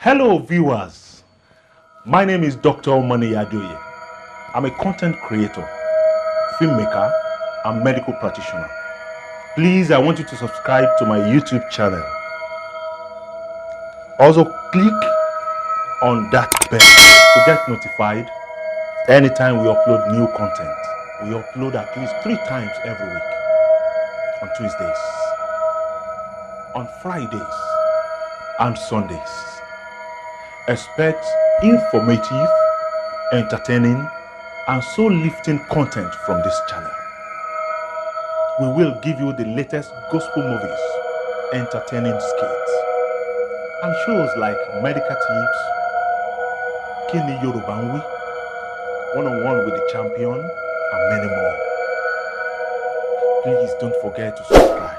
Hello viewers, my name is Dr. Omani Adoye. I'm a content creator, filmmaker and medical practitioner. Please, I want you to subscribe to my YouTube channel. Also click on that bell to get notified anytime we upload new content. We upload at least three times every week on Tuesdays, on Fridays and Sundays. Expect informative, entertaining, and soul lifting content from this channel. We will give you the latest gospel movies, entertaining skits, and shows like Medical Tips, Kini Yorubanwi, One on One with the Champion, and many more. Please don't forget to subscribe.